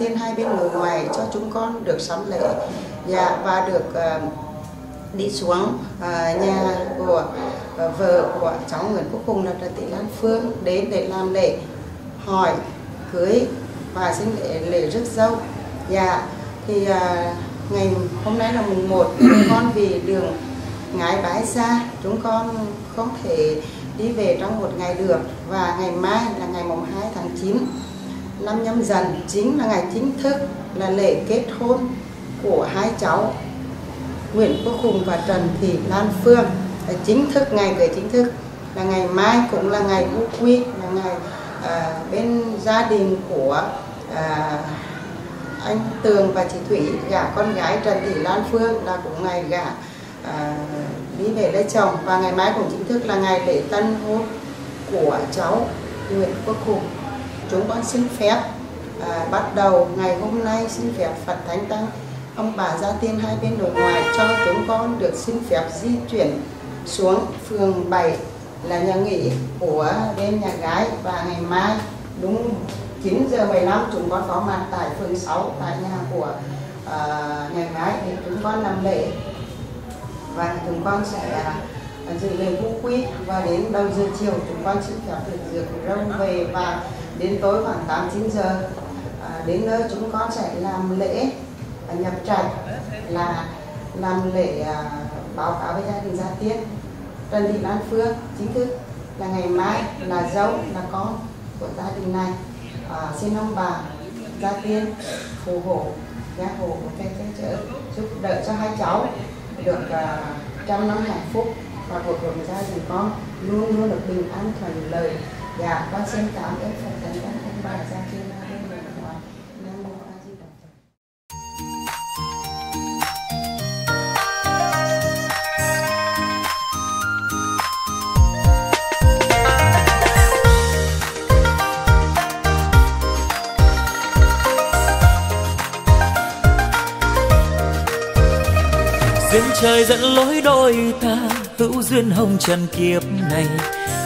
tiên hai bên nội ngoài cho chúng con được sắm lễ. Dạ, và được uh, đi xuống uh, nhà của uh, vợ của cháu Nguyễn Quốc Hùng là Trần Thị Lan Phương đến để làm lễ hỏi cưới và xin lễ lễ rước dâu. Dạ thì uh, ngày hôm nay là mùng 1 con vì đường ngái bái xa chúng con không thể đi về trong một ngày được. Và ngày mai là ngày mùng 2 tháng 9 năm nhâm dần chính là ngày chính thức là lễ kết hôn của hai cháu Nguyễn Quốc Hùng và Trần Thị Lan Phương. Là chính thức ngày về chính thức. Là ngày mai cũng là ngày vũ quy là ngày à, bên gia đình của à, anh Tường và chị Thủy gả con gái Trần Thị Lan Phương là cũng ngày gả à, đi về lấy chồng. Và ngày mai cũng chính thức là ngày lễ tân hôn của cháu Nguyễn Quốc Hùng chúng con xin phép à, bắt đầu. Ngày hôm nay xin phép Phật Thánh Tăng ông bà gia tiên hai bên nội ngoại cho chúng con được xin phép di chuyển xuống phường 7 là nhà nghỉ của bên nhà gái. Và ngày mai đúng 9 giờ 15 chúng con có mặt tại phường 6 tại nhà của uh, nhà gái để chúng con làm lễ. Và chúng con sẽ à, uh, dự lễ vũ quy. Và đến đầu giờ chiều chúng con xin phép được dược râu về. Và đến tối khoảng 8 9 giờ à, đến nơi chúng con sẽ làm lễ à, nhập trạch là làm lễ à, báo cáo với gia đình gia tiên. Trần Thị Lan Phương chính thức là ngày mai là dâu là con của gia đình này. À, xin ông bà gia tiên phù hộ gia hộ một cái cái chở giúp đỡ cho hai cháu được uh, trăm năm hạnh phúc và cuộc đời gia đình con luôn luôn được bình an thuận lợi dạ con xin cảm ơn phật tấn các ông bà gia phật. Duyên trời dẫn lối đôi ta, hữu duyên hồng trần kiếp này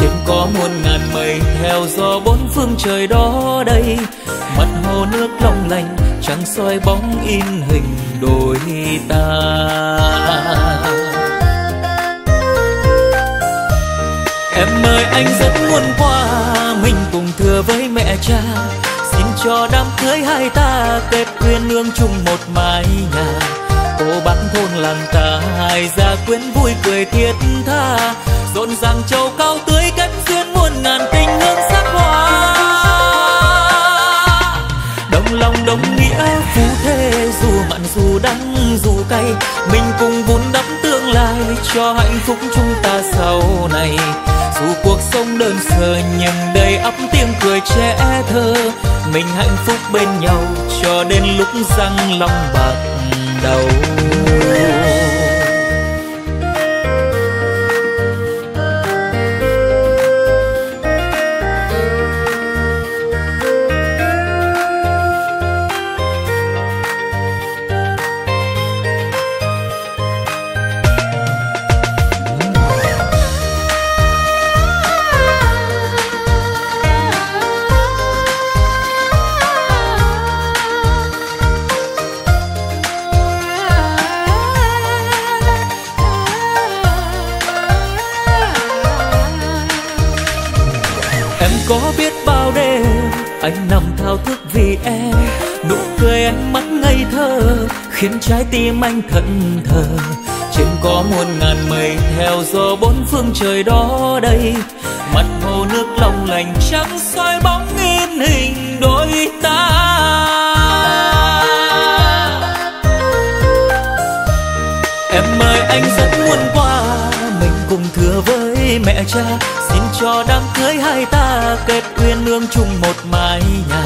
trên có muôn ngàn mây, theo gió bốn phương trời đó đây. Mặt hồ nước long lanh, trăng soi bóng in hình đôi ta. Em ơi, anh rất muốn qua, mình cùng thừa với mẹ cha. Xin cho đám cưới hai ta kết quyên nương chung một mái nhà. Cô bác thôn làng ta, hai gia quyến vui cười thiết tha. Rộn ràng châu cao tươi ngàn tình hương sắc hoa. Đồng lòng đồng nghĩa phú thế dù mặn dù đắng dù cay, mình cùng vun đắp tương lai cho hạnh phúc chúng ta sau này. Dù cuộc sống đơn sơ nhưng đầy ắp tiếng cười trẻ thơ, mình hạnh phúc bên nhau cho đến lúc răng long bạc đầu. Anh nằm thao thức vì em nụ cười ánh mắt ngây thơ, khiến trái tim anh thẫn thờ. Trên có muôn ngàn mây theo gió bốn phương trời đó đây, mặt hồ nước long lành trắng soi bóng in hình đôi ta. Em ơi, anh rất muốn với mẹ cha, xin cho đám cưới hai ta kết uyên nương chung một mái nhà.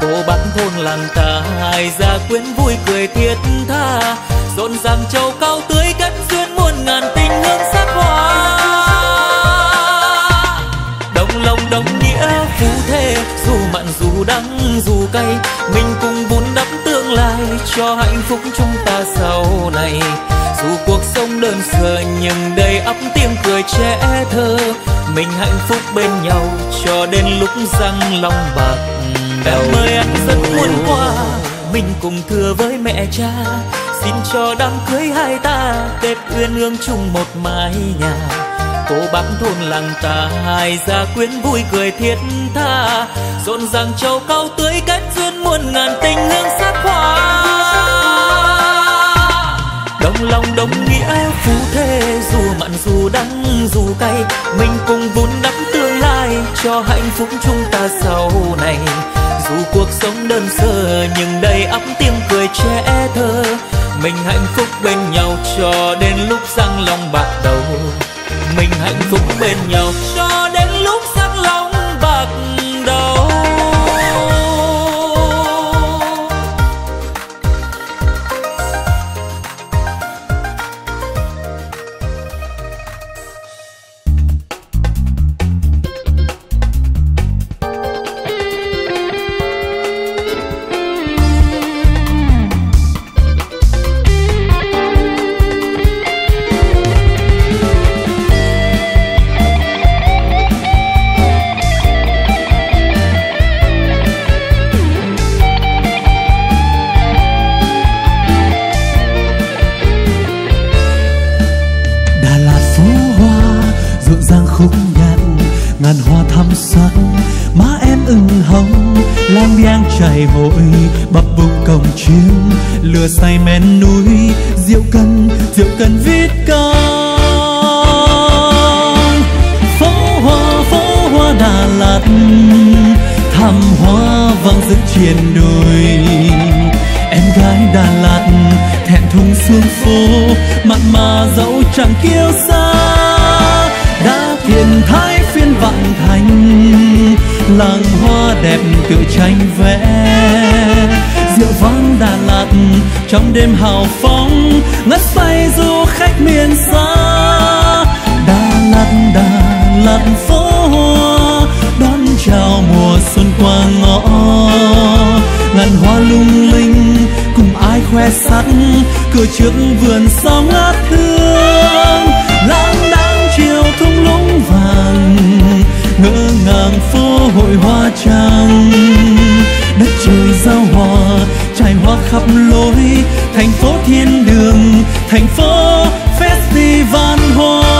Cô bác thôn làng ta, hai gia quyến vui cười thiết tha. Rộn ràng châu cao tươi cất duyên muôn ngàn tình hương sắc hoa. Đồng lòng đồng nghĩa phú thế dù mặn dù đắng dù cay, mình cùng vui cho hạnh phúc chúng ta sau này. Dù cuộc sống đơn sơ nhưng đầy ắp tiếng cười trẻ thơ. Mình hạnh phúc bên nhau cho đến lúc răng long bạc đầu. Mời anh rất muốn qua. Mình cùng thưa với mẹ cha. Xin cho đám cưới hai ta tết uyên ương chung một mái nhà cô bác thôn làng ta hai gia quyến vui cười thiết tha. Rộn ràng châu cao tươi cách duyên muôn ngàn tình hương sắc hoa. Đồng lòng đồng nghĩa phú thế dù mặn dù đắng dù cay, mình cùng vun đắp tương lai cho hạnh phúc chúng ta sau này. Dù cuộc sống đơn sơ, nhưng đầy ắp tiếng cười trẻ thơ. Mình hạnh phúc bên nhau cho đến lúc răng long bạc đầu mình hạnh phúc bên nhau. Hội bập bùng cổng chiêng, lửa say men núi, rượu cần rượu cần vít con phố hoa phố hoa Đà Lạt thắm hoa vang dứt trên đồi. Em gái Đà Lạt, thẹn thùng xuống phố, mặn mà dẫu chẳng kiêu xa. Đã tiền thái phiên vạn thành, làng đẹp tự tranh vẽ. Rượu vang Đà Lạt, trong đêm hào phóng, ngất say du khách miền xa. Đà Lạt Đà Lạt phố hoa, đón chào mùa xuân qua ngõ. Ngàn hoa lung linh cùng ai khoe sắc cửa trước vườn sao ngát hương. Lãng đãng chiều thung lũng vàng ngang phố hội hoa trăng. Đất trời giao hòa, trải hoa khắp lối. Thành phố thiên đường, thành phố festival hoa.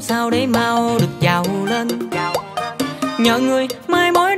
Sao để mau được giàu lên? Nhờ người mai mối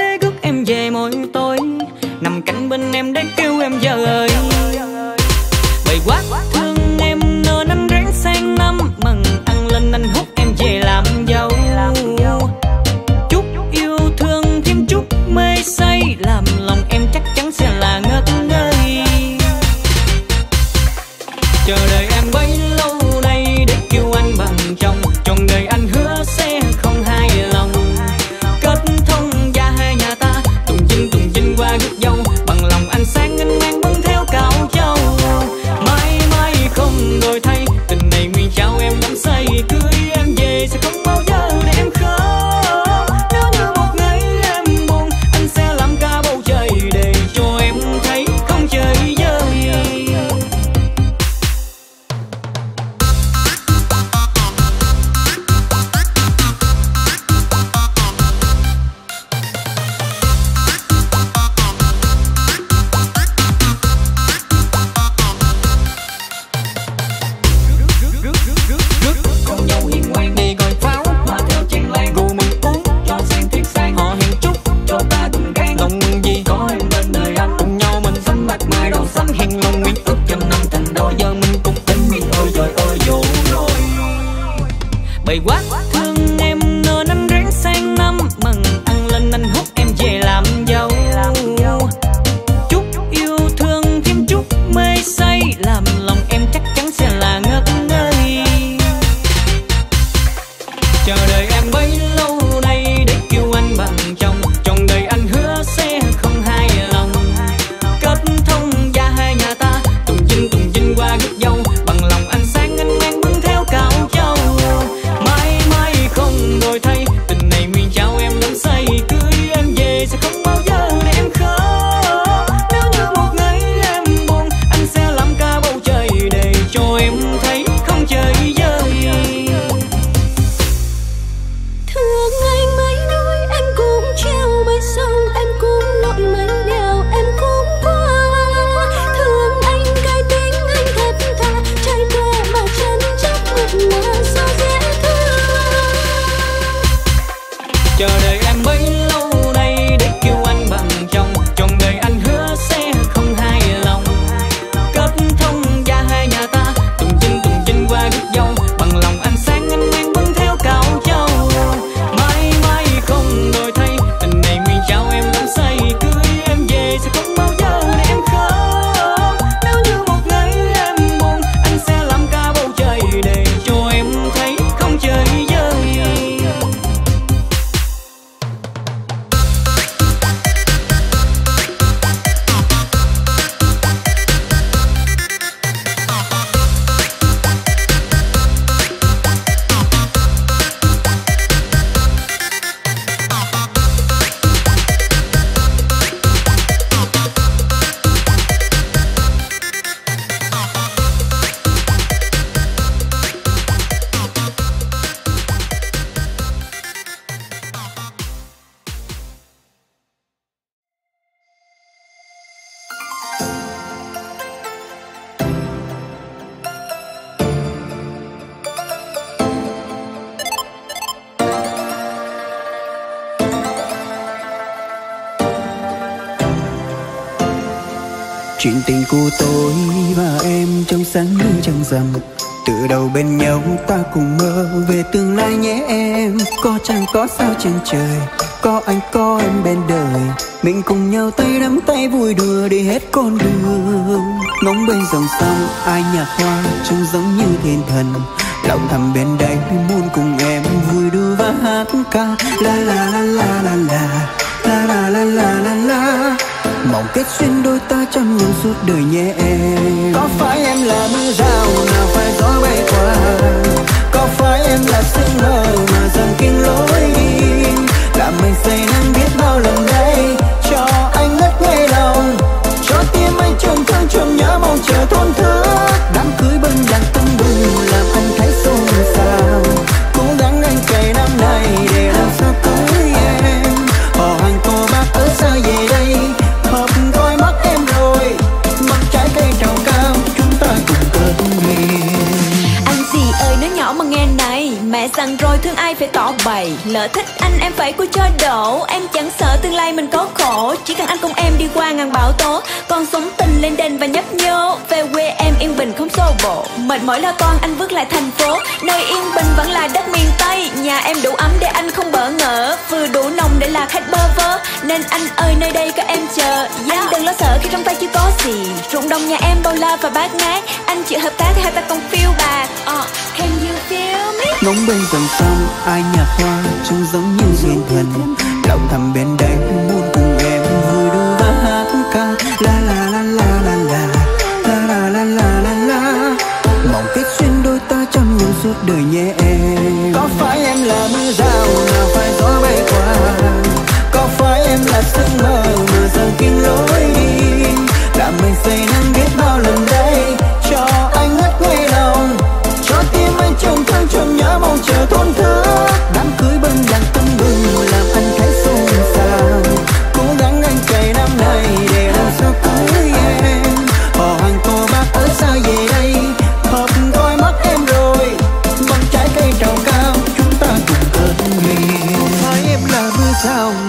tôi và em trong sáng như trăng rằm. Từ đầu bên nhau ta cùng mơ về tương lai nhé em. Có chẳng có sao trên trời, có anh có em bên đời. Mình cùng nhau tay nắm tay vui đùa đi hết con đường. Ngóng bên dòng sông ai nhạc hoa, trông giống như thiên thần. Lòng thầm bên đây, muốn cùng em vui đùa và hát ca. La la la la la la la la la la la mong kết duyên đôi ta trăm năm suốt đời nhé em. Có phải em là mưa rào nào phải gió bay qua? Có phải em là sương mơ mà dần kinh lối đi? Làm mình say nắng biết bao lần đây, cho anh ngất ngây lòng. Cho tim anh trông thương trông nhớ mong chờ thôn thức. Đám cưới bên phải Lỡ thích anh em phải cua cho đổ Em chẳng sợ tương lai mình có khổ, Chỉ thằng anh cùng em đi qua ngàn bão tố. Con sống tình lên đền và nhấp nhô. Về quê em yên bình không xô bộ Mệt mỏi lo toan anh bước lại thành phố. Nơi yên bình vẫn là đất miền Tây. Nhà em đủ ấm để anh không bỡ ngỡ. Vừa đủ nồng để là khách bơ vơ. Nên anh ơi nơi đây có em chờ. Dạ. Anh đừng lo sợ khi trong tay chưa có gì. Rụng đồng nhà em bao la và bát ngát. Anh chịu hợp tác thì hai ta còn phiêu bạc uh, ờ, Can you feel me? ngóng bên dòng sông ai nhà hoa trông giống như duyên thần lòng thầm bên đây muốn cùng suốt đời nhé em. Có phải em là mưa rào nào phải gió bay qua? Có phải em là sương mơ mà dần kinh lối đi? Làm mình say nắng biết bao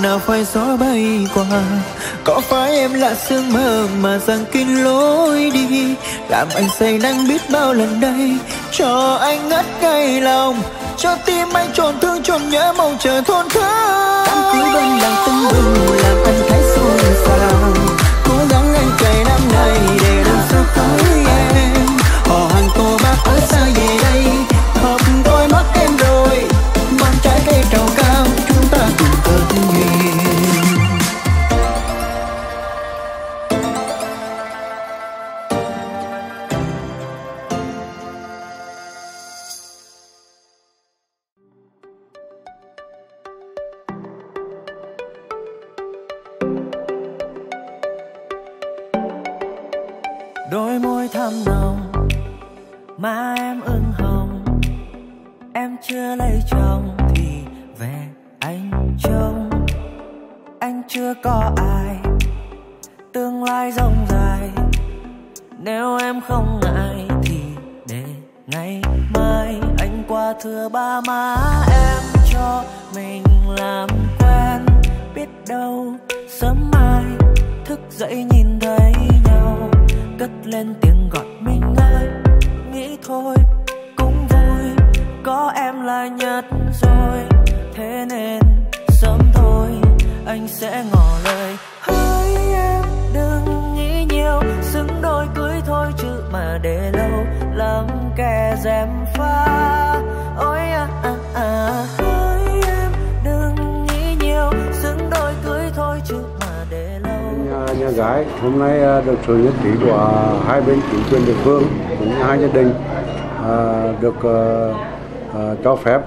nào phải gió bay qua. Có phải em là sương mơ mà rằng kín lối đi? Làm anh say nắng biết bao lần đây, cho anh ngất ngây lòng. Cho tim anh tròn thương, tròn nhớ mong chờ thôn thức đám cưới bên làng tưng bừng, làm anh thấy xôn xao. Cố gắng anh cày năm nay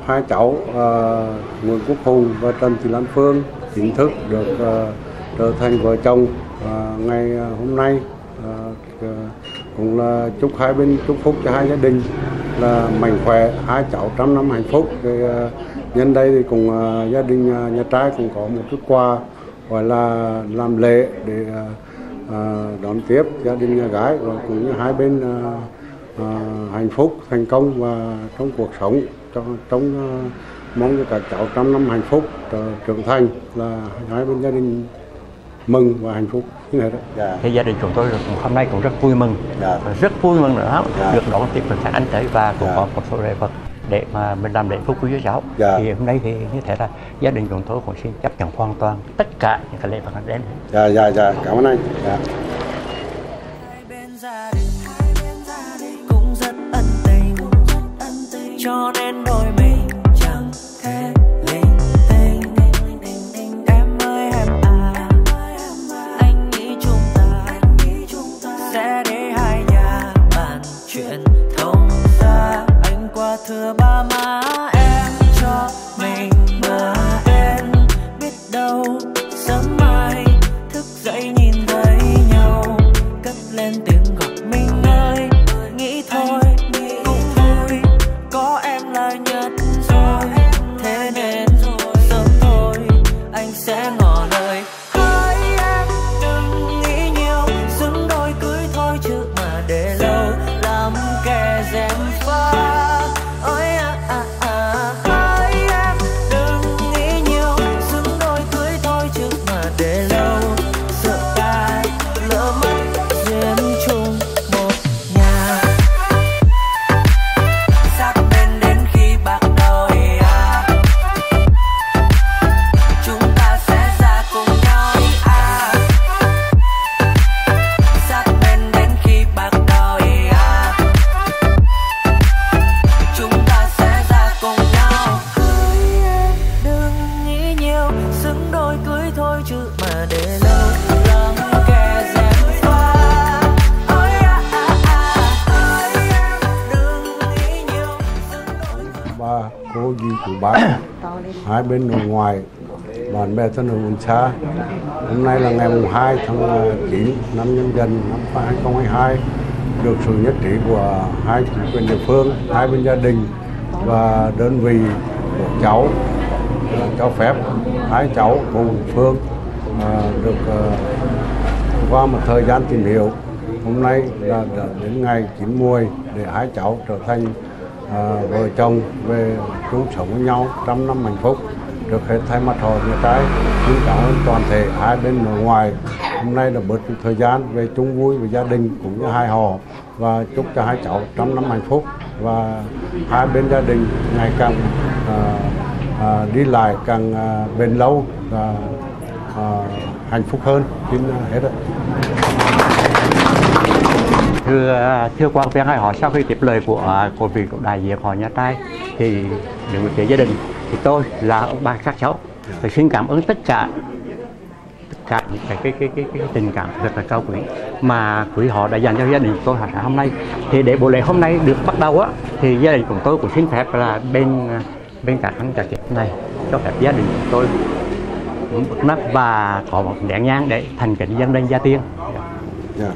hai cháu uh, Nguyễn Quốc Hùng và Trần Thị Lan Phương chính thức được uh, trở thành vợ chồng. Uh, ngày ờ, hôm nay uh, cũng là chúc hai bên chúc phúc cho hai gia đình là mạnh khỏe hai cháu trăm năm hạnh phúc. Thì uh, nhân đây thì cùng uh, gia đình uh, nhà trai cũng có một chút quà gọi là làm lễ để uh, đón tiếp gia đình nhà gái và cũng như hai bên uh, uh, hạnh phúc thành công và trong cuộc sống trong trong à, mong cho các cháu trăm năm hạnh phúc à, trưởng thành là hai bên gia đình mừng và hạnh phúc như thế đó. thì gia đình chúng tôi hôm nay cũng rất vui mừng Dạ. rất vui mừng nữa Dạ. được đón tiếp mình anh tới và cũng Dạ. có một số lễ vật để mà mình làm lễ phúc với cháu Dạ. thì hôm nay thì như thế là gia đình chúng tôi cũng xin chấp nhận hoàn toàn tất cả những cái lễ vật anh đến Dạ dạ dạ cảm ơn anh. Dạ. Cho nên đôi mình Trường Sa. xa hôm nay là ngày 2 tháng à, 9 năm nhâm dần năm 2022 được sự nhất trí của hai chính quyền địa phương hai bên gia đình và đơn vị của cháu à, cho phép hai cháu cùng phương à, được à, qua một thời gian tìm hiểu. Hôm nay là đến ngày chín muồi để hai cháu trở thành à, vợ chồng về chung sống với nhau trăm năm hạnh phúc. Được hết thay mặt họ nhà trai xin cảm ơn toàn thể hai bên nội ngoài hôm nay là bớt thời gian về chung vui với gia đình cũng như hai họ. Và chúc cho hai cháu trăm năm hạnh phúc. Và hai bên gia đình ngày càng à, à, đi lại càng à, bền lâu và à, hạnh phúc hơn. Xin hết ạ. Thưa à, thưa quan viên hai họ sau khi tiếp lời của à, của vị đại diện họ nhà trai thì những về phía gia đình thì tôi là ông bà các cháu phải xin cảm ơn tất cả tất cả những cái cái cái cái, cái tình cảm rất là cao quý mà quý họ đã dành cho gia đình tôi hôm nay. Thì để buổi lễ hôm nay được bắt đầu á thì gia đình của tôi cũng xin phép là bên bên cả khán giả tiệc này cho phép gia đình của tôi nắp và có một nén nhang để thành kính dân lên gia tiên. Dạ.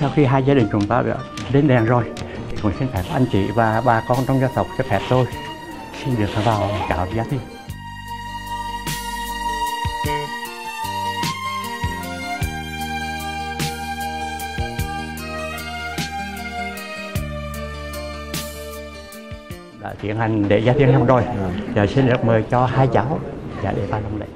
Sau khi hai gia đình chúng ta đã đến đèn rồi thì cũng xin phép anh chị và bà con trong gia tộc cho phép tôi xin được vào chào gia đình đã tiến hành để gia tiên xong rồi. Giờ xin được mời cho hai cháu dạ để vào lòng lễ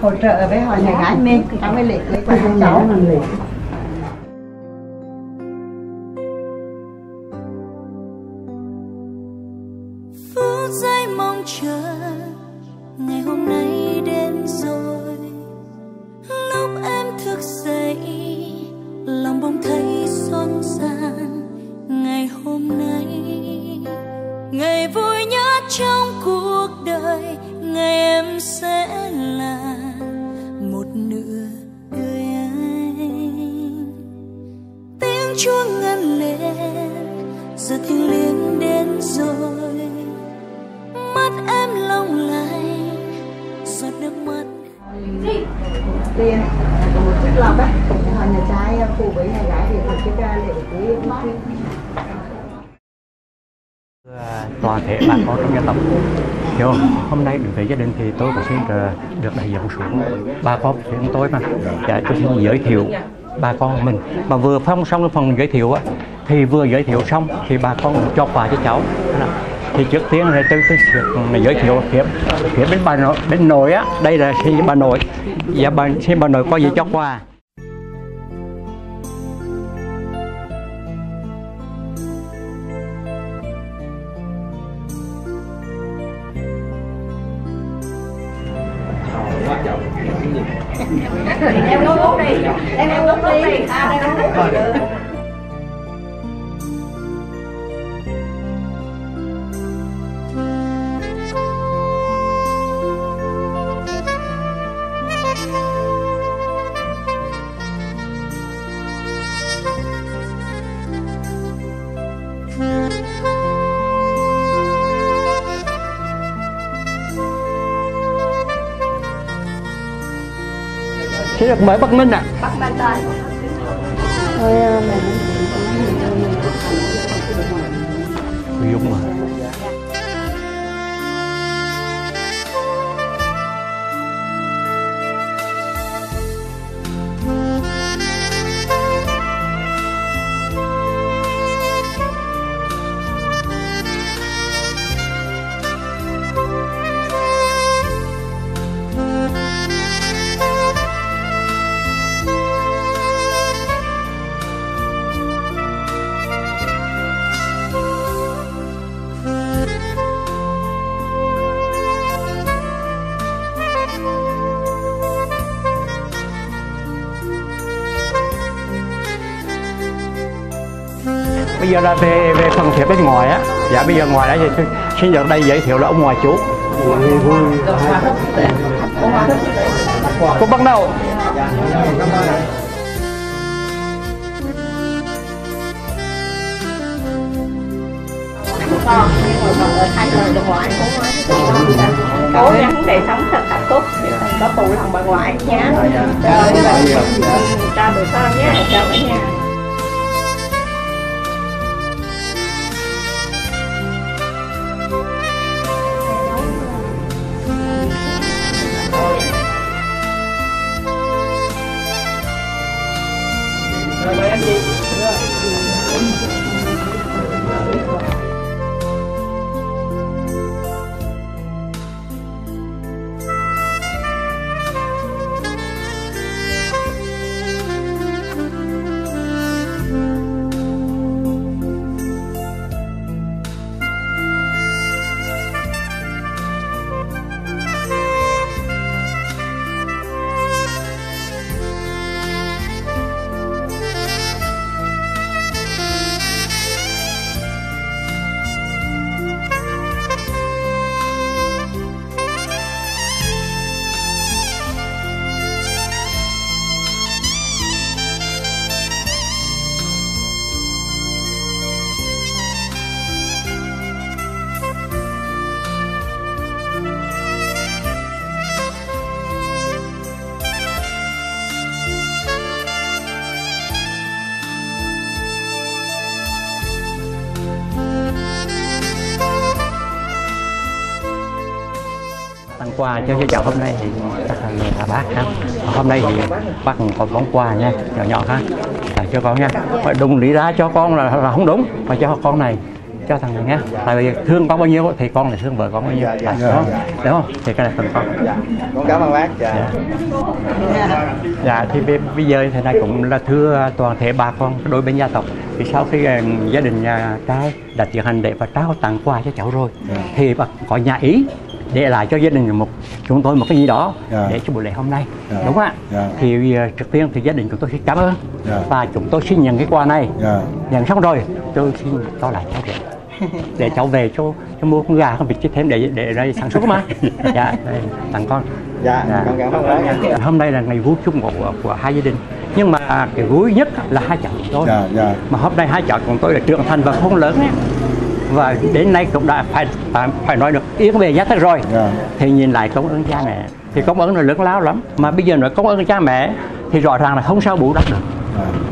hỗ trợ với họ nhà gái mình trong cái lễ cưới của cháu mình liệt thể bà con trong gia tộc. Hiểu hôm nay đến về gia đình thì tôi cũng xin ờ, được, đại diện xuống bà con của chúng tôi mà. Dạ, tôi xin giới thiệu bà con mình. Mà vừa phong xong cái phần giới thiệu á thì vừa giới thiệu xong thì bà con cũng cho quà cho cháu. Thì trước tiên là tôi, tôi sẽ ừ, giới thiệu phía phía bên bà nội bên nội á. Đây là xin bà nội. Dạ bà xin bà nội có gì cho quà? Mời Bắc Ninh ạ. Bắt bàn tay Dung giờ là về về phần phía bên ngoài á. Dạ bây giờ ngoài tôi xin được đây giới thiệu là ông ngoại chú. Cô bắt đầu. Con ở hai người được ngoại cũng cố gắng để sống thật hạnh phúc. Có phụ lòng bà ngoại nhé Dạ, dạ, dạ, chào tụi con nhé. Chào cả nhà quà cho cho cháu hôm nay thì chắc là là bác ha. Hôm nay thì bác còn món quà nha nhỏ nhỏ ha. Là cho con nha. Mà đừng lý ra cho con là, là không đúng. Mà cho con này cho thằng này nha. Tại vì thương con bao nhiêu thì con lại thương vợ con bao nhiêu. Dạ, dạ. Đúng không? Đúng không thì cái này phần con. Dạ. Con cảm ơn bác. Dạ. dạ thì bây, giờ thì này cũng là thưa toàn thể bà con đôi bên gia tộc. Thì sau khi ờ, gia đình nhà trai đã tiến hành để và trao tặng quà cho cháu rồi thì bà có nhà ý để lại cho gia đình một chúng tôi một cái gì đó Dạ. để cho buổi lễ hôm nay Dạ. đúng không ạ Dạ. thì ờ, trước tiên thì gia đình chúng tôi xin cảm ơn Dạ. và chúng tôi xin nhận cái quà này Dạ. nhận xong rồi tôi xin to lại cháu được để cháu về cho cho mua con gà con vịt chết thêm để để đây sản xuất mà dạ đây, tặng con Dạ, con cảm ơn hôm nay là ngày vui chung của, của hai gia đình nhưng mà cái vui nhất là hai cháu chúng tôi Dạ, dạ. mà hôm nay hai cháu chúng tôi là trưởng thành và khôn lớn ấy. Và đến nay cũng đã phải phải, phải nói được. Yên về giá thất rồi. Dạ. thì nhìn lại công ơn cha mẹ. Thì công ơn là lớn lao lắm. Mà bây giờ nói công ơn cha mẹ thì rõ ràng là không sao bù đắp được.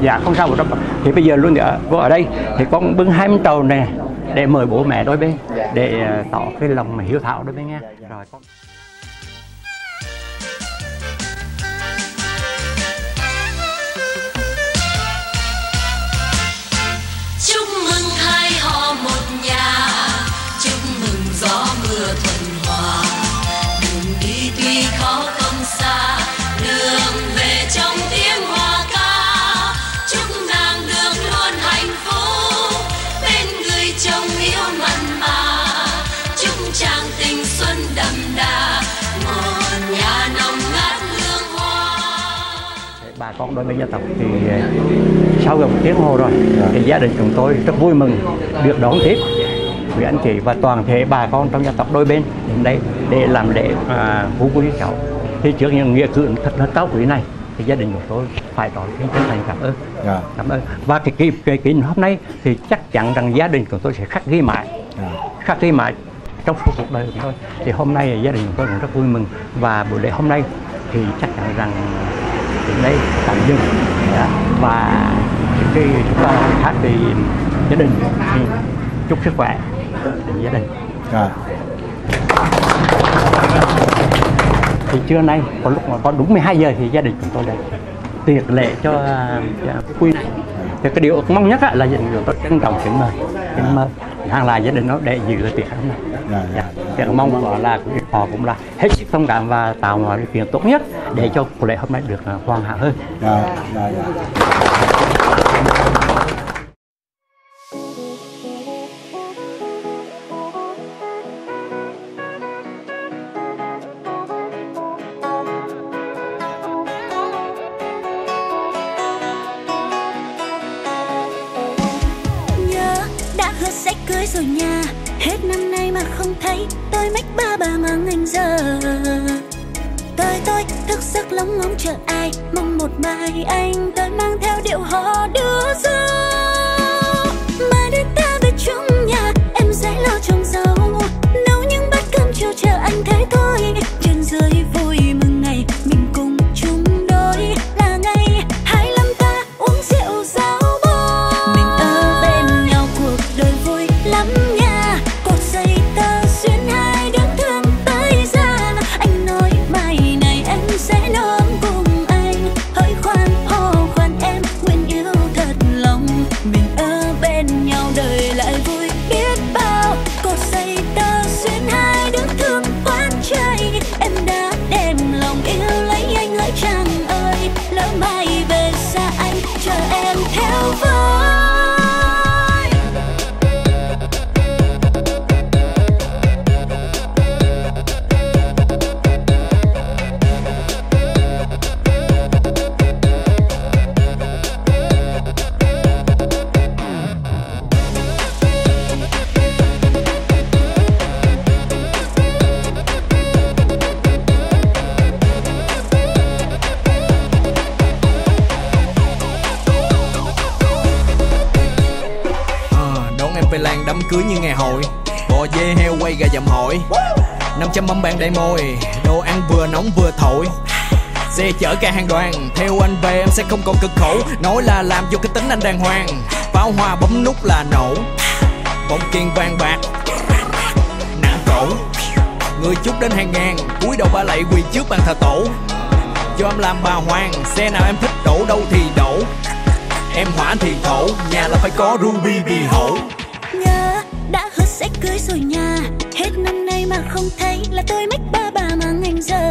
Dạ. Không sao bù đắp được. thì bây giờ luôn ở, vô ở đây thì con bưng hai mâm trầu này để mời bố mẹ đôi bên để ờ, tỏ cái lòng hiếu thảo đôi bên nha. Rồi con con đôi bên gia tộc thì ờ, sau gần một tiếng hồ rồi thì gia đình chúng tôi rất vui mừng được đón tiếp quý anh chị và toàn thể bà con trong gia tộc đôi bên đến đây để làm lễ à, vũ quý cháu thì trước những nghĩa cử thật là cao quý này thì gia đình của tôi phải tỏ cái chân thành cảm ơn. Dạ. cảm ơn. Và cái kỳ cái kỳ hôm nay thì chắc chắn rằng gia đình của tôi sẽ khắc ghi mãi khắc ghi mãi trong suốt cuộc đời của tôi. Thì hôm nay gia đình của tôi cũng rất vui mừng và buổi lễ hôm nay thì chắc chắn rằng đến đây tạm dừng. Dạ. và khi chúng ta khác thì gia đình thì chúc sức khỏe. Gia đình. Dạ. thì trưa nay có lúc mà có đúng 12 giờ thì gia đình chúng tôi đã tiệc lễ cho, cho cái quy này. Thì cái điều mong nhất á, là gia đình chúng tôi trân trọng kính mời. Kính mời. Hàng là gia đình nó để cái tiệc hôm nay Dạ, dạ thì mong của là họ cũng là hết sức thông cảm và tạo mọi điều kiện tốt nhất để cho buổi lễ hôm nay được à, hoàn hảo hơn Dạ, dạ, dạ. Bạn đầy môi đồ ăn vừa nóng vừa thổi. Xe chở cả hàng đoàn, theo anh về em sẽ không còn cực khổ. Nói là làm vô cái tính anh đàng hoàng. Pháo hoa bấm nút là nổ. Vòng kiên vàng bạc nặng cổ. Người chúc đến hàng ngàn, cúi đầu ba lạy quỳ trước bàn thờ tổ. Cho em làm bà hoàng, xe nào em thích đổ đâu thì đổ. Em hỏa thì thổ, nhà là phải có ruby bì hổ. Nhớ, đã hứa sẽ cưới rồi nha ai mà không thấy là tôi mách ba bà mà ngành giờ.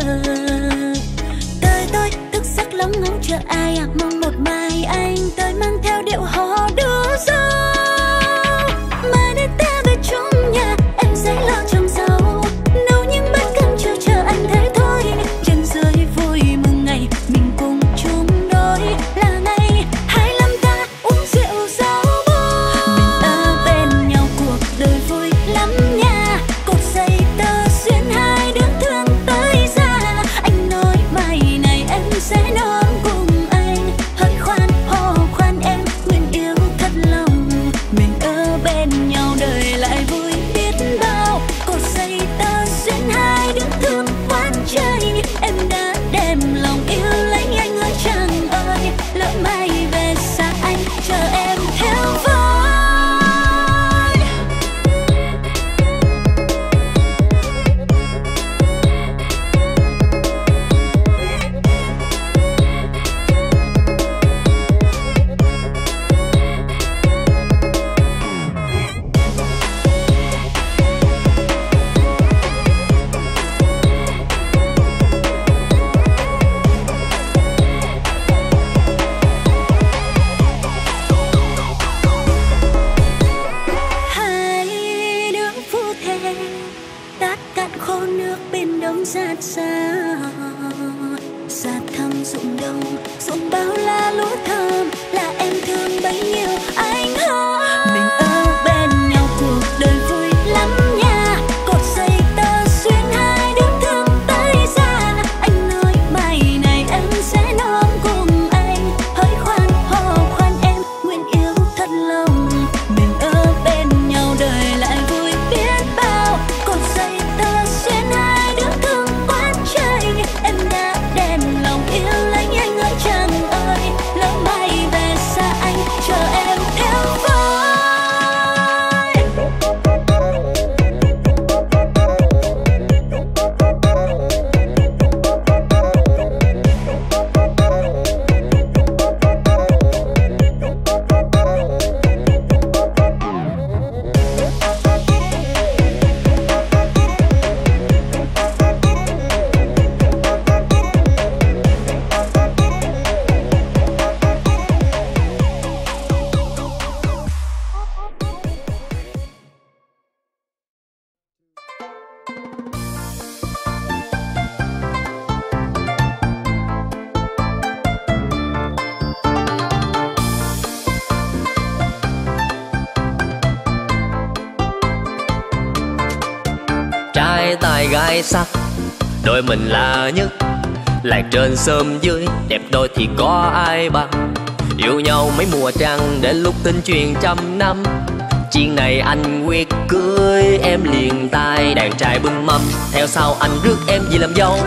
Tôi tôi thức giấc lóng ngóng chờ ai à mong một mai. Đôi mình là nhất. Lạc trên sớm dưới đẹp đôi thì có ai bằng? Yêu nhau mấy mùa trăng đến lúc tin truyền trăm năm. Chuyện này anh quyết cưới em liền tay đàn trai bưng mâm. Theo sau anh rước em về làm dâu.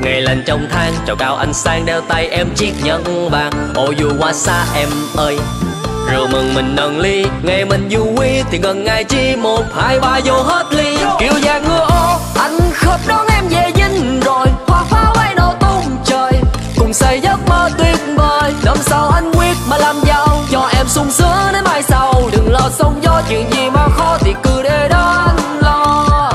Ngày lên trong tháng trầu cao anh sang đeo tay em chiếc nhẫn vàng. Ô dù qua xa em ơi. Rượu mừng mình nâng ly ngày mình vui thì gần ngày chi một hai ba vô hết ly. Kiểu vàng ngựa ô anh khớp đón em xây giấc mơ tuyệt vời. Năm sau anh quyết mà làm giàu, cho em sung sướng đến mai sau. Đừng lo sống gió, chuyện gì mà khó thì cứ để đó anh lo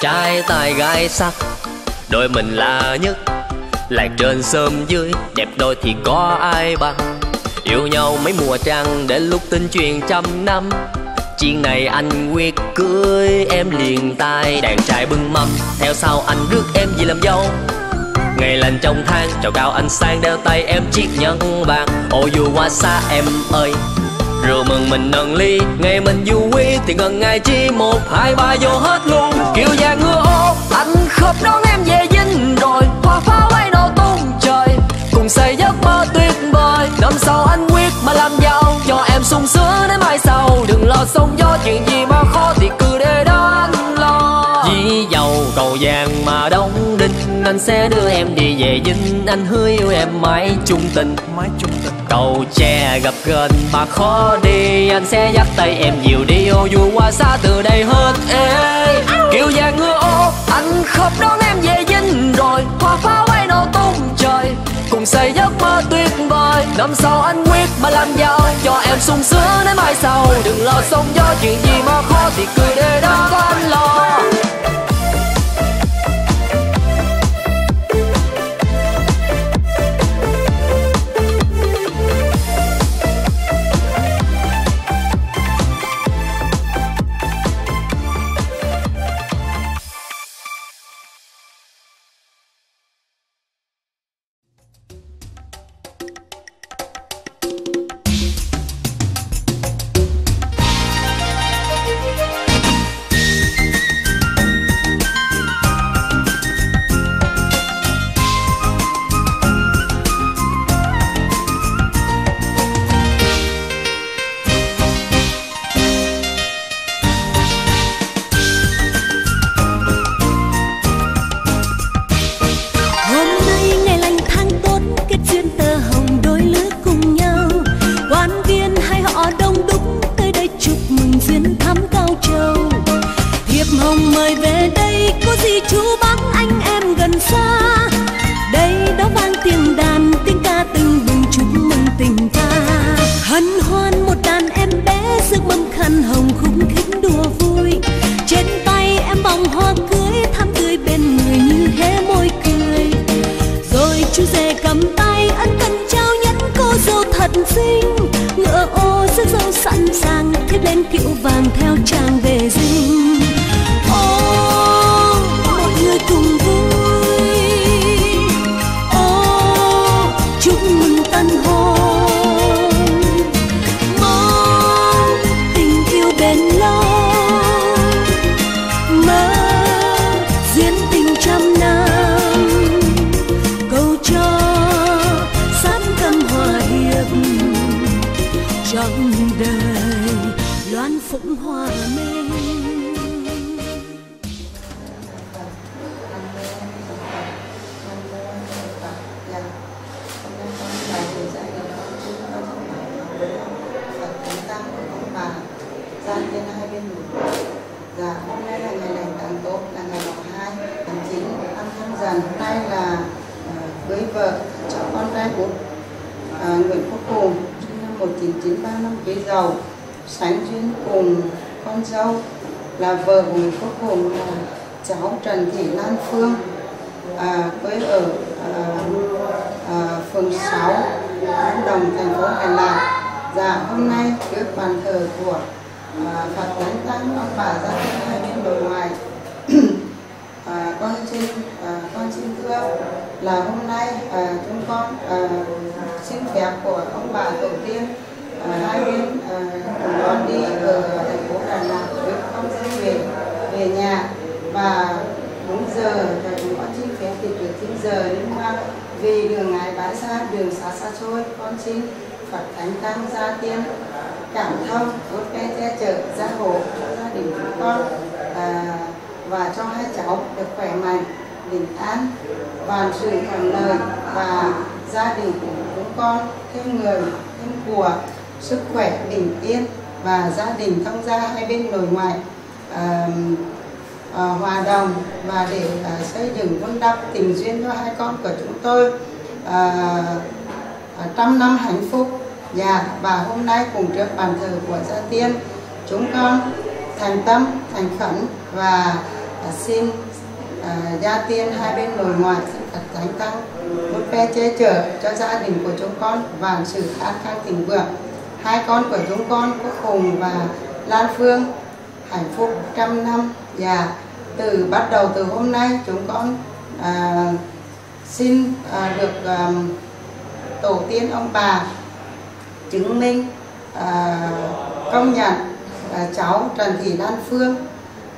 trai tài gái sắc, đôi mình là nhất lại trên sớm dưới, đẹp đôi thì có ai bằng? Yêu nhau mấy mùa trăng đến lúc tin truyền trăm năm. Chuyện này anh quyết cưới em liền tay đàn trai bưng mâm. Theo sau anh rước em về làm dâu. Ngày lành trong tháng, chào cao anh sang đeo tay em chiếc nhẫn vàng. Ô dù quá xa em ơi, rượu mừng mình nâng ly. Ngày mình vui thì gần ngày chỉ một, hai ba vô hết luôn. Kiểu già ngựa ô, anh khóc đó em năm sau anh quyết mà làm giàu cho em sung sướng đến mai sau. Đừng lo sống gió chuyện gì mà khó thì cứ để đó anh lo vì giàu cầu vàng mà đóng đinh anh sẽ đưa em đi về dinh. Anh hứa yêu em mãi chung tình. Mãi chung tình. Cầu tre gặp gần mà khó đi anh sẽ dắt tay em nhiều đi. Ô dù qua xa từ đây hết ê. Kiều vàng ngựa ô anh khóc đón em về dinh. Rồi qua pháo xây giấc mơ tuyệt vời. Năm sau anh quyết mà làm giàu, cho em sung sướng đến mai sau. Đừng lo sống do chuyện gì mà khó thì cười để đó có anh lo. con của chúng tôi à, trăm năm hạnh phúc. Dạ và hôm nay cùng trước bàn thờ của gia tiên chúng con thành tâm thành khẩn và à, xin à, gia tiên hai bên nội ngoại xin Phật thánh tăng bút phe che chở cho gia đình của chúng con và sự an khang thịnh vượng. Hai con của chúng con quốc hùng và lan phương hạnh phúc trăm năm. Và từ bắt đầu từ hôm nay chúng con à, xin à, được à, tổ tiên ông bà chứng minh à, công nhận cháu Trần Thị Lan Phương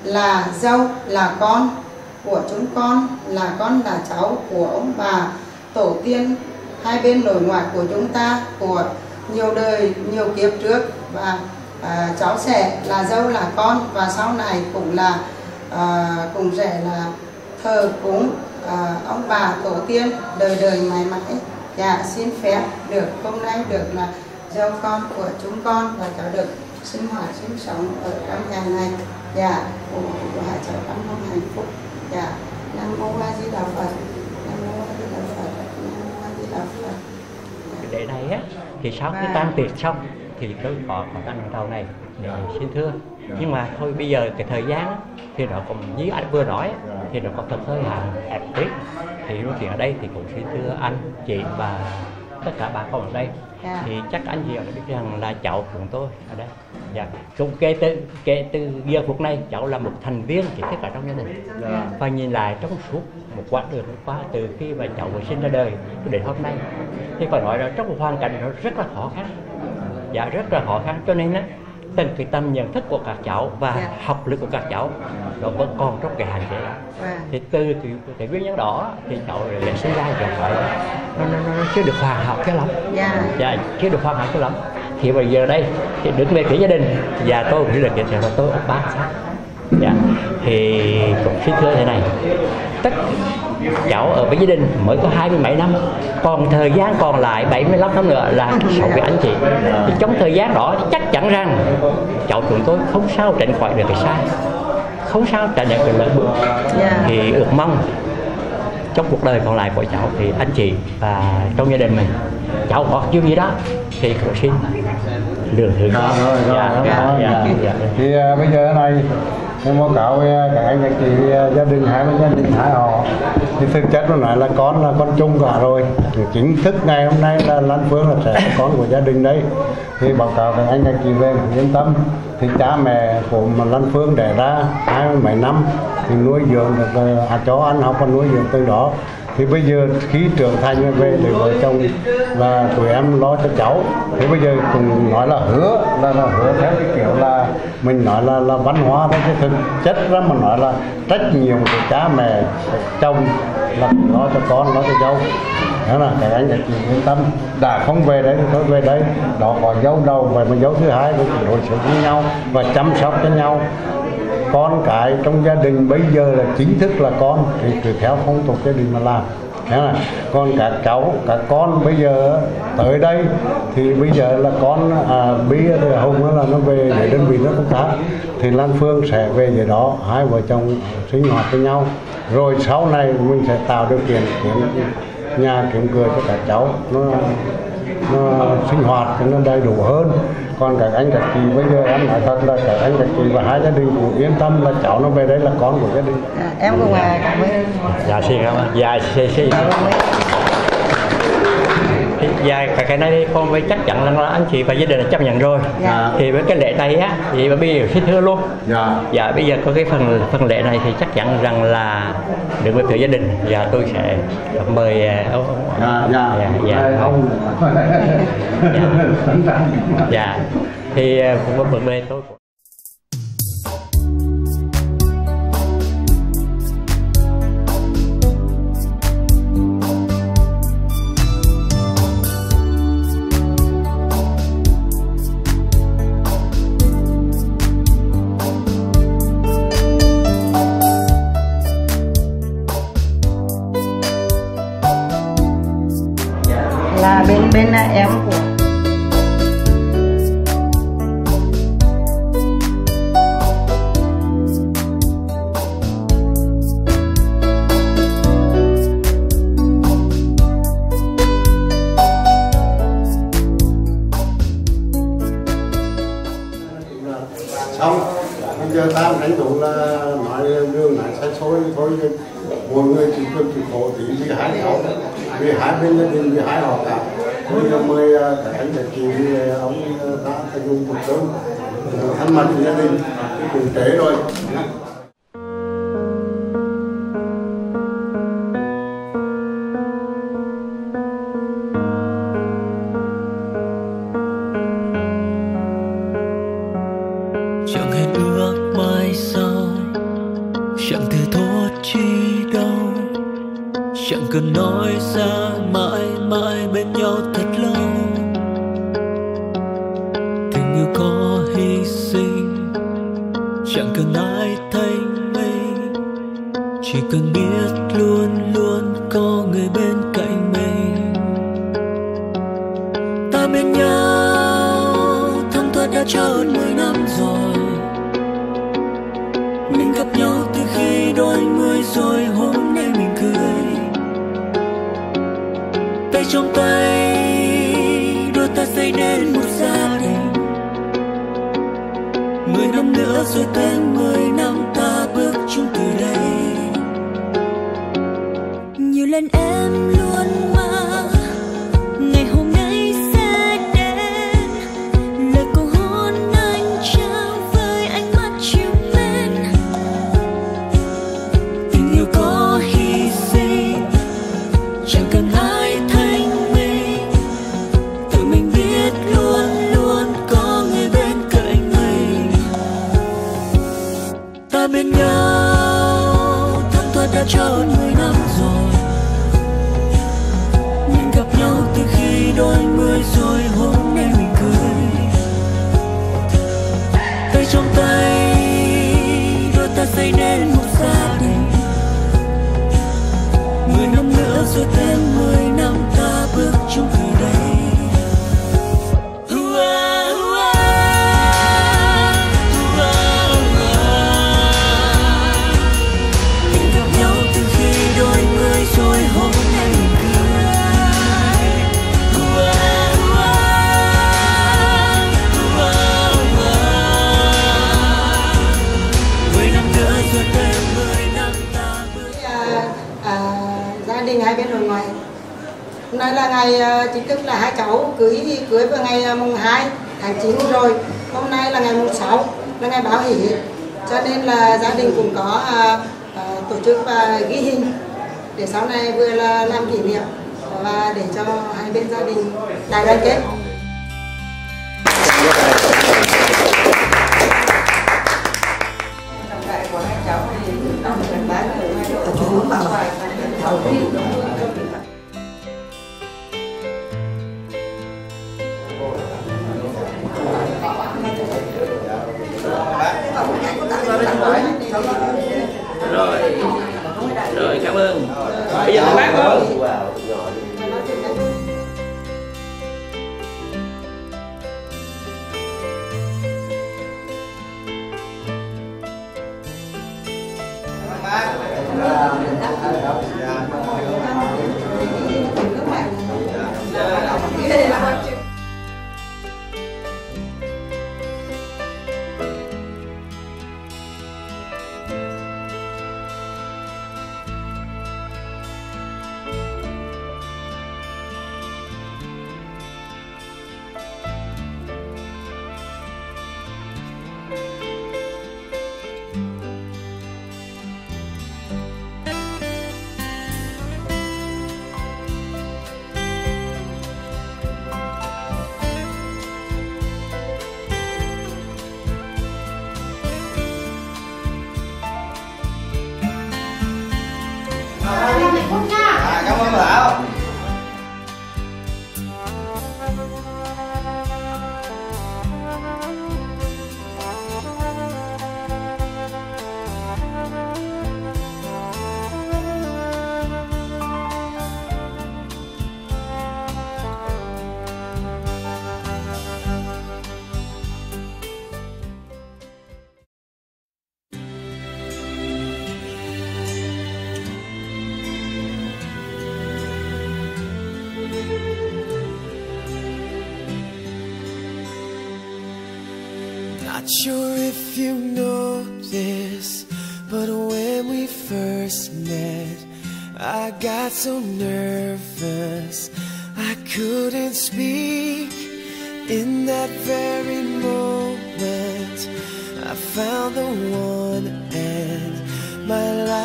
là dâu là con của chúng con là con là cháu của ông bà. Tổ tiên hai bên nội ngoại của chúng ta của nhiều đời nhiều kiếp trước và à, cháu sẽ là dâu là con và sau này cũng là à, cùng sẽ là thờ cúng à, ông bà tổ tiên đời đời mãi mãi. Dạ xin phép được hôm nay được là dâu con của chúng con và cháu được sinh hoạt sinh sống ở trong nhà này. Dạ của, của hai cháu trong mong hạnh phúc. Dạ nam mô a di đà phật. Nam mô a di đà phật. Nam mô a di đà phật. Để đây á thì sau khi tan tiệc xong thì tôi có có ăn đầu này để xin thưa. Nhưng mà thôi bây giờ cái thời gian thì nó cũng như anh vừa nói thì nó có thật thời hạn ép tí. Thì nói chuyện ở đây thì cũng xin thưa anh chị và tất cả bà con ở đây. Dạ. thì chắc anh chị đã biết rằng là cháu của chúng tôi ở đây. Dạ. cũng kể từ kể từ giờ phút này cháu là một thành viên chính thức ở trong gia đình. Dạ. và nhìn lại trong suốt một quãng đường qua từ khi mà cháu vừa sinh ra đời cho đến hôm nay. Thì phải nói là trong một hoàn cảnh nó rất là khó khăn. Dạ rất là khó khăn. Cho nên á từng cái tầm nhận thức của các cháu và Dạ. học lực của các cháu nó vẫn còn trong cái hạn chế Vâng. thì từ cái, cái nguyên nhân đó thì cháu lại sinh ra rồi phải nó, nó, nó chưa được hoàn hảo cho lắm Dạ. dạ chưa được hoàn hảo cho lắm thì bây giờ đây thì đứng về phía gia đình và tôi cũng như là thiệu là tôi ông sao dạ thì cũng xin thưa thế này tất cháu ở với gia đình mới có hai mươi mấy năm còn thời gian còn lại 75 năm nữa là sống với anh chị thì trong thời gian đó chắc chắn rằng cháu chúng tôi không sao tránh khỏi được cái sai không sao tránh được cái lỡ bước Dạ. thì ước mong trong cuộc đời còn lại của cháu thì anh chị và trong gia đình mình cháu có chương gì đó thì cũng xin lường Dạ, rồi, rồi, dạ, rồi, dạ, rồi. dạ, dạ. thì à, bây giờ này em báo cáo với cả các anh các chị eh, gia đình hai bên gia đình hai họ. Thì thực chất nó nói là con là con chung cả rồi. Thì chính thức ngày hôm nay là Lan Phương là sẽ là con của gia đình đấy. Thì báo cáo các anh các chị về yên tâm. Thì cha mẹ của mà Lan Phương đẻ ra hai mươi mấy năm thì nuôi dưỡng được eh, à, cho ăn học và nuôi dưỡng từ đó thì bây giờ khi trưởng thành về thì vợ chồng là tụi em lo cho cháu. Thế bây giờ cùng nói là hứa là, là hứa theo cái kiểu là mình nói là là văn hóa đó chứ thực chất ra mà nói là trách nhiệm của cha mẹ chồng là lo cho con lo cho cháu, đó là các anh các chị yên tâm. Đã không về đấy thì thôi về đấy đó có dấu đầu và mà dấu thứ hai với đối xử với nhau và chăm sóc cho nhau con cái trong gia đình bây giờ là chính thức là con thì cứ theo phong tục gia đình mà làm. Là còn các cháu các con bây giờ tới đây thì bây giờ là con à, bí thì hùng là nó về để đơn vị nó công tác thì lan phương sẽ về về đó hai vợ chồng sinh hoạt với nhau. Rồi sau này mình sẽ tạo điều kiện kiếm nhà kiếm cười cho các cháu. Nó nó sinh hoạt cho nó đầy đủ hơn. Còn các anh các chị bây giờ em nói thật là các anh các chị và hai gia đình cũng yên tâm là cháu nó về đây là con của gia đình. Dạ, em cũng à, cảm ơn. Dạ xin cảm ơn. Dạ xin xin Thì dạ cái cái này con phải chắc chắn rằng là anh chị và gia đình đã chấp nhận rồi. Dạ. thì với cái lễ này á thì bây giờ xin thưa luôn. Dạ. Dạ bây giờ có cái phần phần lễ này thì chắc chắn rằng là được với phía gia đình. Và tôi sẽ mời à, ông ông- dạ dạ. Dạ, dạ. Đây, ông. Sàng dạ. Thì cũng có vấn đề tôi có à, à, tổ chức và ghi hình để sau này vừa là làm kỷ niệm và để cho hai bên gia đình đại đoàn kết.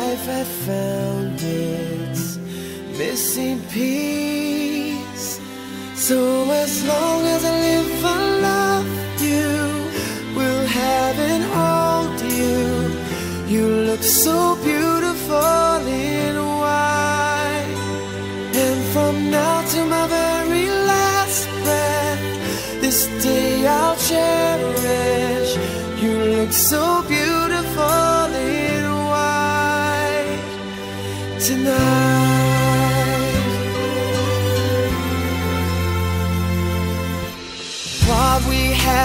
life had found its missing piece. So as long as I live, I love you. Will have and hold you? You look so beautiful in white. And from now to my very last breath, this day I'll cherish. You look so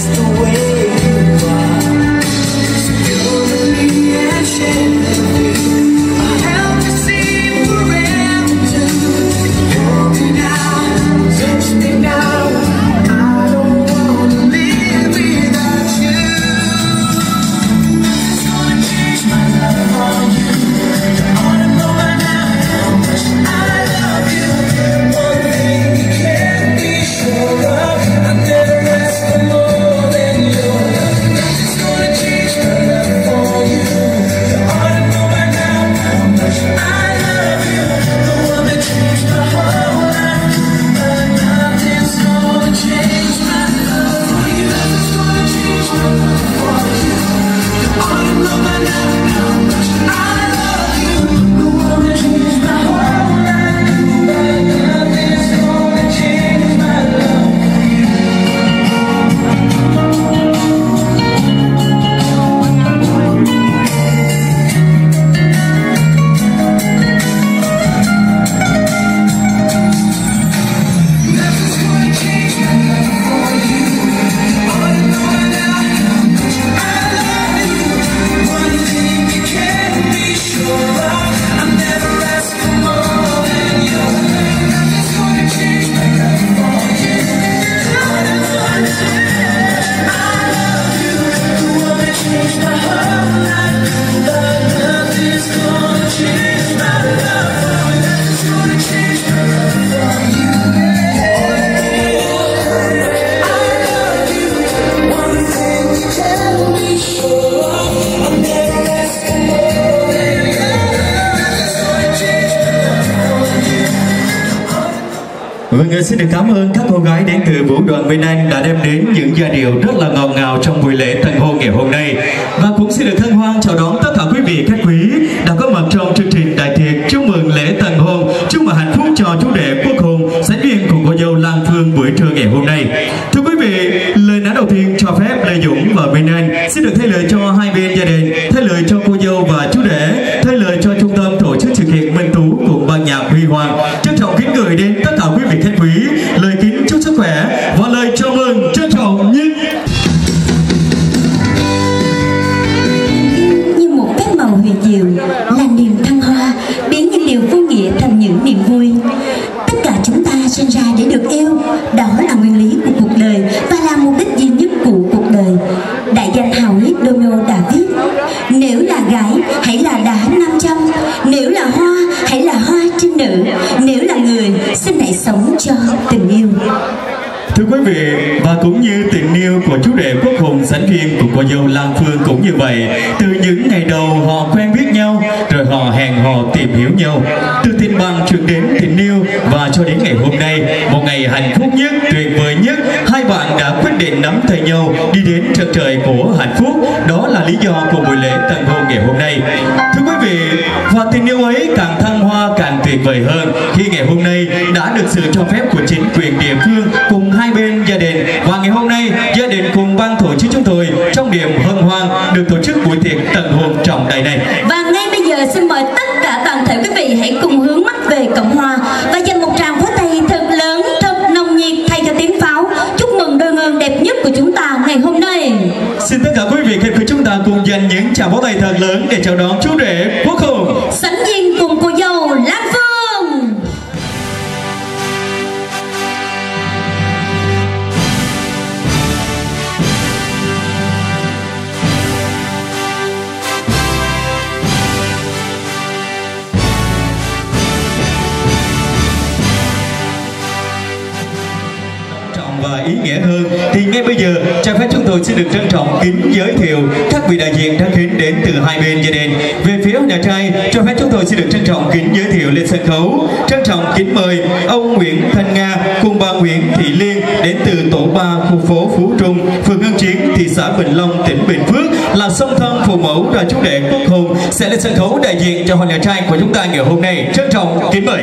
Just the way họ hẹn hò tìm hiểu nhau. Từ tình bằng chuyển đến tình yêu và cho đến ngày hôm nay, một ngày hạnh phúc nhất, tuyệt vời nhất, hai bạn đã quyết định nắm tay nhau đi đến trật trời của hạnh phúc. Đó là lý do của buổi lễ tân hôn ngày hôm nay. Thưa quý vị, và tình yêu ấy càng thăng hoa càng tuyệt vời hơn khi ngày hôm nay đã được sự cho phép của chính quyền địa phương cùng hai bên gia đình và ngày hôm nay gia đình cùng ban tổ chức chúng tôi trong điểm hân hoan được tổ chức buổi tiệc tân hôn trọng đại này Và giờ xin mời tất cả toàn thể quý vị hãy cùng hướng mắt về Cộng Hòa và dành một tràng pháo tay thật lớn, thật nồng nhiệt thay cho tiếng pháo. Chúc mừng đôi ngân đẹp nhất của chúng ta ngày hôm nay. xin tất cả quý vị khán quý chúng ta cùng dành những tràng pháo tay thật lớn để chào đón chú rể quốc hội. Ngay bây giờ cho phép chúng tôi xin được trân trọng kính giới thiệu các vị đại diện đã kính đến từ hai bên gia đình. Về phía nhà trai cho phép chúng tôi xin được trân trọng kính giới thiệu lên sân khấu. Trân trọng kính mời ông Nguyễn Thanh Nga cùng bà Nguyễn Thị Liên đến từ tổ 3 khu phố Phú Trung, phường Hưng Chiến, thị xã Bình Long, tỉnh Bình Phước. Là song thân phụ mẫu và chú đệ quốc hùng sẽ lên sân khấu đại diện cho hoàng nhà trai của chúng ta ngày hôm nay. Trân trọng kính mời.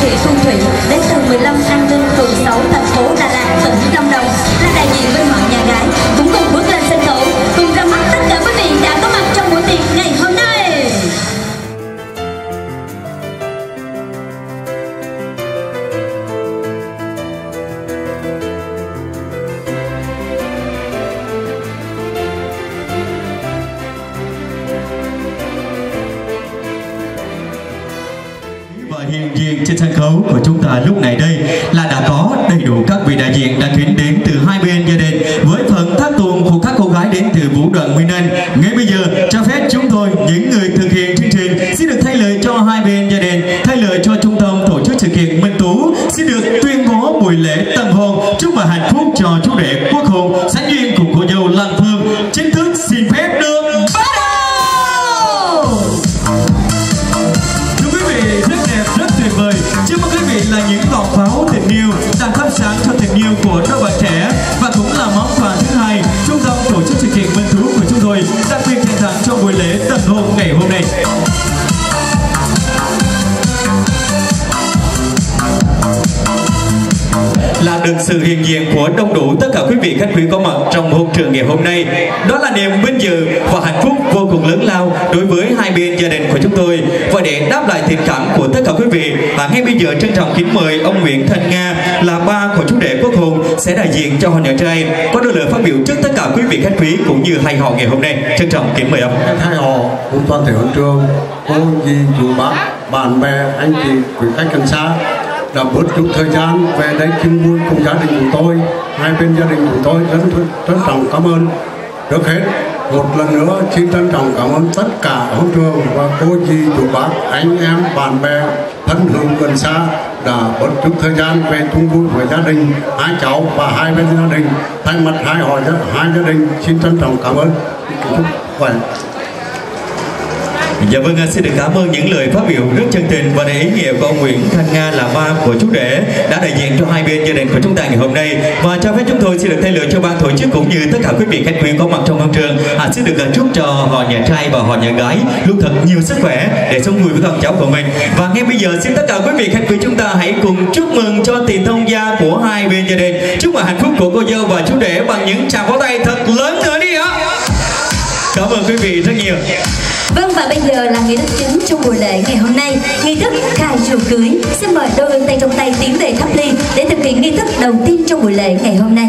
Thị Xuân Thủy đến từ 15 An Ninh phường 6 thành phố Đà Lạt tỉnh Lâm Đồng là đại diện bên họ nhà gái cũng cùng với đấu của chúng ta lúc này đây là đã có đầy đủ các vị đại diện đã đến đến từ hai bên gia đình với phần thác tuồng của các cô gái đến từ vũ đoàn Nguyên Anh sự hiện diện của đông đủ tất cả quý vị khách quý có mặt trong hôn trường ngày hôm nay. Đó là niềm vinh dự và hạnh phúc vô cùng lớn lao đối với hai bên gia đình của chúng tôi. Và để đáp lại tình cảm của tất cả quý vị, và ngay bây giờ trân trọng kính mời ông Nguyễn Thanh Nga là ba của chú rể quốc hùng sẽ đại diện cho họ nhà trai có đôi lời phát biểu trước tất cả quý vị khách quý cũng như hai họ ngày hôm nay. Trân trọng kính mời ông. hai họ cũng toàn thể hội trường cô dì chú bác bạn bè anh chị quý khách gần xa đã bớt chút thời gian về đây chung vui cùng gia đình của tôi. Hai bên gia đình của tôi rất rất trọng cảm ơn. Trước hết, một lần nữa, xin trân trọng cảm ơn tất cả hỗ trường và cô dì, chú bác, anh em, bạn bè, thân hữu gần xa. Đã bớt chút thời gian về chung vui với gia đình, hai cháu và hai bên gia đình. Thay mặt hai họ hai gia đình, xin trân trọng cảm ơn. Chúc khỏe Dạ vâng, à, xin được cảm ơn những lời phát biểu rất chân tình và đầy ý nghĩa của ông Nguyễn Thanh Nga là ba của chú rể đã đại diện cho hai bên gia đình của chúng ta ngày hôm nay. Và cho phép chúng tôi xin được thay lời cho ban tổ chức cũng như tất cả quý vị khách quý có mặt trong công trường. À, xin được à, chúc cho họ nhà trai và họ nhà gái luôn thật nhiều sức khỏe để sống vui với con cháu của mình. Và ngay bây giờ xin tất cả quý vị khách quý chúng ta hãy cùng chúc mừng cho tiền thông gia của hai bên gia đình. Chúc mừng hạnh phúc của cô dâu và chú rể bằng những tràng pháo tay thật lớn nữa đi ạ. Cảm ơn quý vị rất nhiều. Vâng và bây giờ là nghi thức chính trong buổi lễ ngày hôm nay. Nghi thức khai rượu cưới. Xin mời đôi bên tay trong tay tiến về thắp ly Để thực hiện nghi thức đầu tiên trong buổi lễ ngày hôm nay.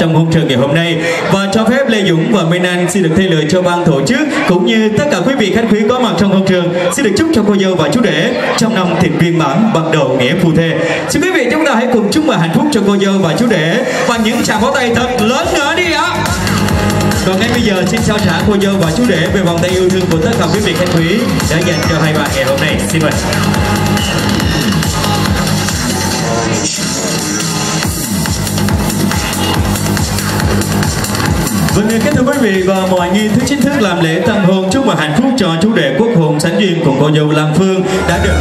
Trong hôn trường ngày hôm nay và cho phép Lê Dũng và Minh Anh xin được thay lời cho ban tổ chức, cũng như tất cả quý vị khách quý có mặt trong hôn trường, xin được chúc cho cô dâu và chú rể trong năm thịt viên mãn bắt đầu nghĩa phù thề. Xin quý vị chúng ta hãy cùng chúc mừng hạnh phúc cho cô dâu và chú rể bằng những tràng pháo tay thật lớn nữa đi ạ. Còn ngay bây giờ, xin trao trả cô dâu và chú rể về vòng tay yêu thương của tất cả quý vị khách quý đã dành cho hai bạn ngày hôm nay. Xin mời. Vâng, kính thưa quý vị và mọi nghi thức chính thức làm lễ tân hôn chúc mừng hạnh phúc cho chú rể quốc hùng sánh duyên cùng cô dâu Lan Phương đã được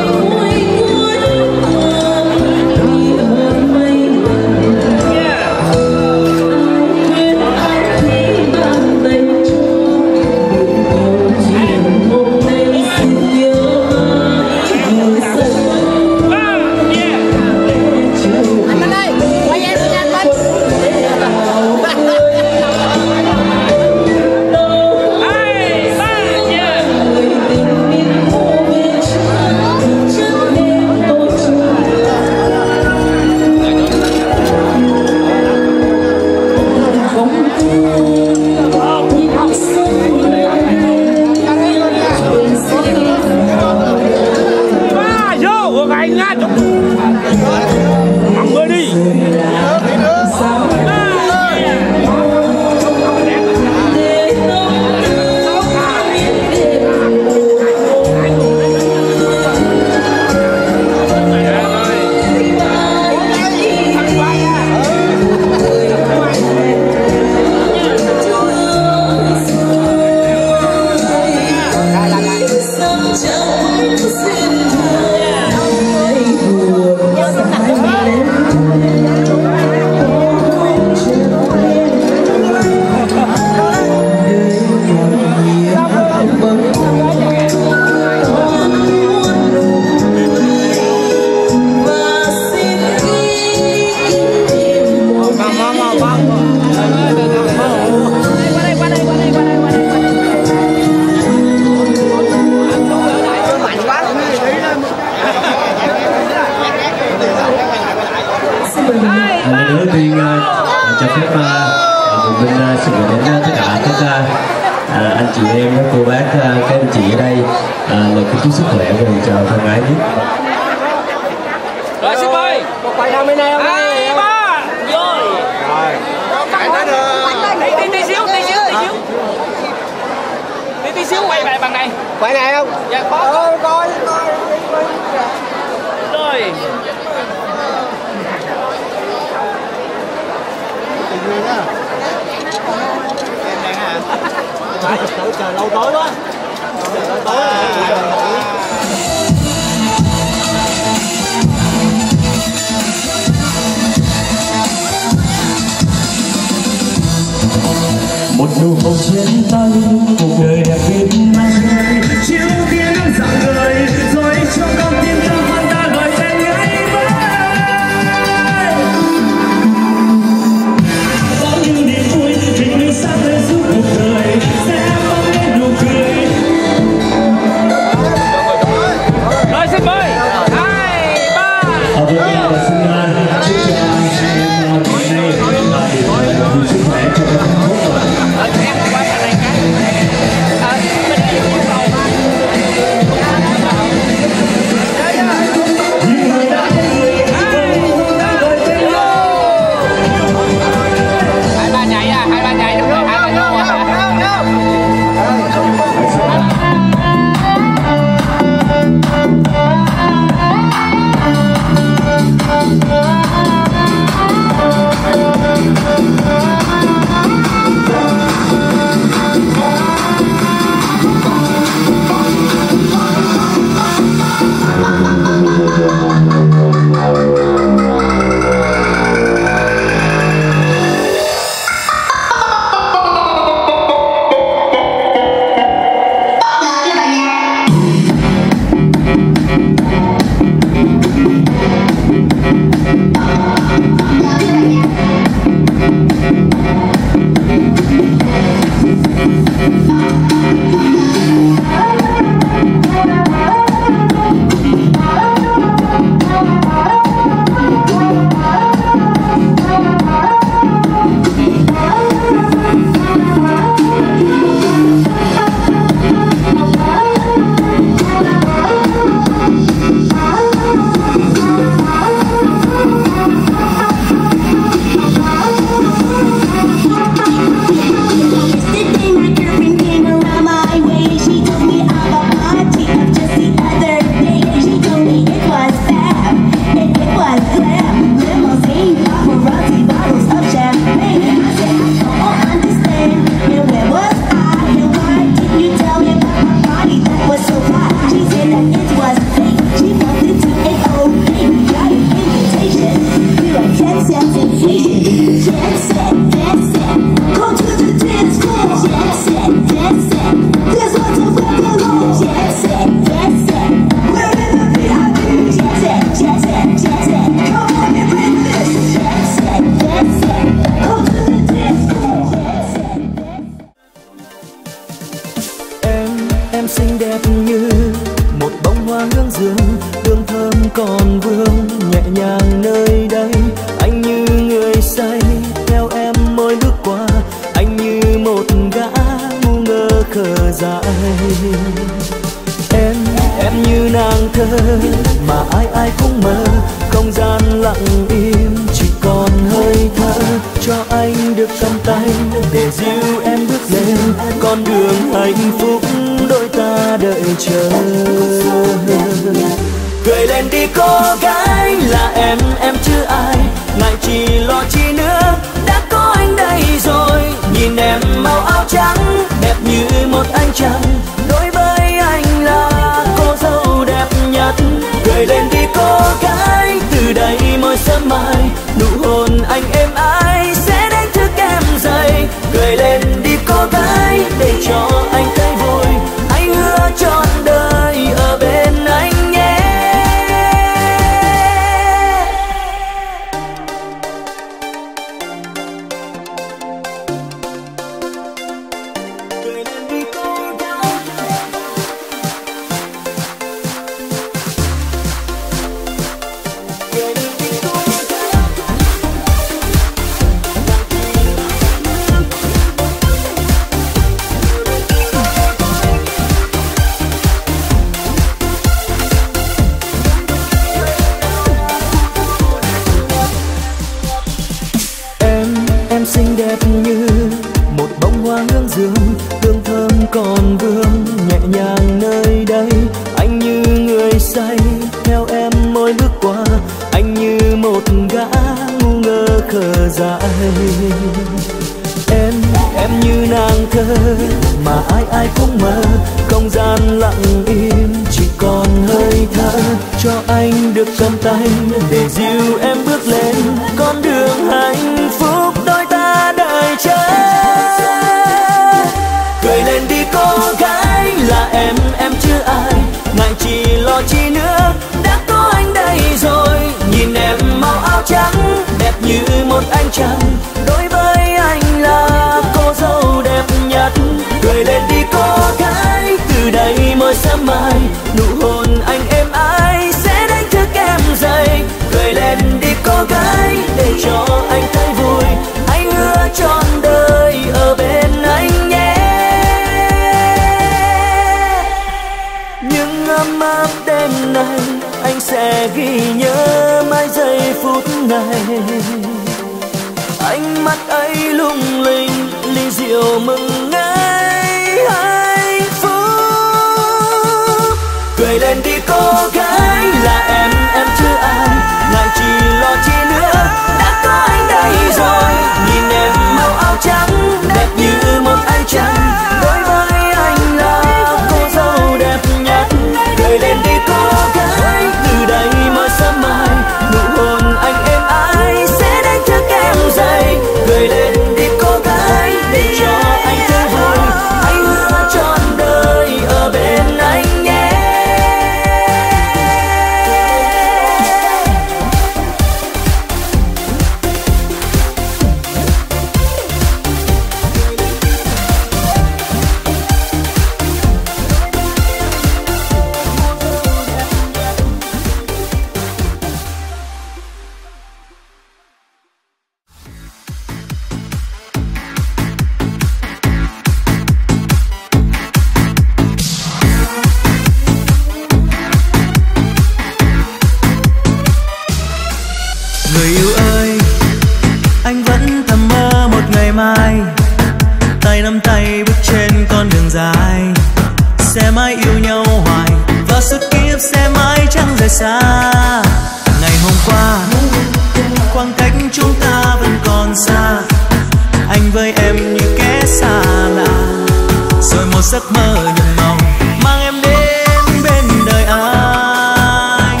giấc mơ nhầm màu, mang em đến bên đời anh.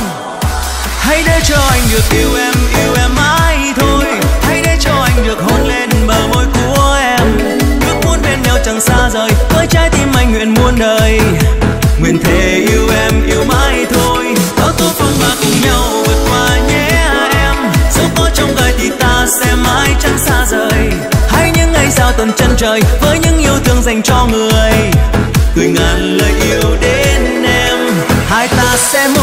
Hãy để cho anh được yêu em yêu em mãi thôi. Hãy để cho anh được hôn lên bờ môi của em. Ước muốn bên nhau chẳng xa rời, với trái tim anh nguyện muôn đời. Nguyện thề yêu em, yêu mãi thôi. Có tô phong và cùng nhau vượt qua nhé em. Dẫu có trong đời thì ta sẽ mãi chẳng xa rời. Hãy những ngày sao tận chân trời với những dành cho người. Gửi ngàn lời yêu đến em hai ta sẽ mơ